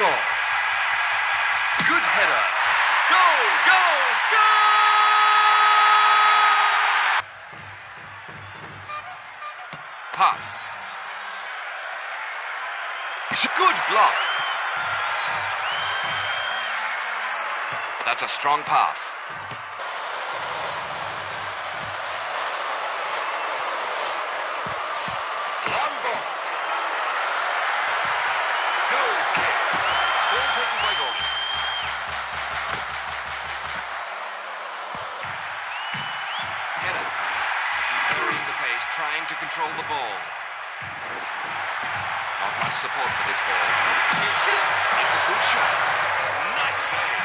ball. Good header. Go, go, go! Pass. Good block. That's a strong pass. Pace, trying to control the ball. Not much support for this ball. It's a good shot. Nice save.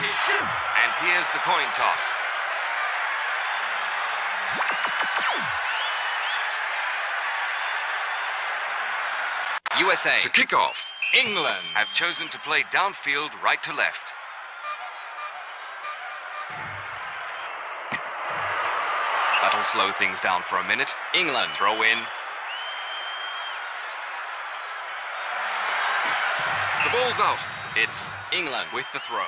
And here's the coin toss. USA To kick off. England have chosen to play downfield right to left. That'll slow things down for a minute. England throw in. The ball's out. It's England with the throw.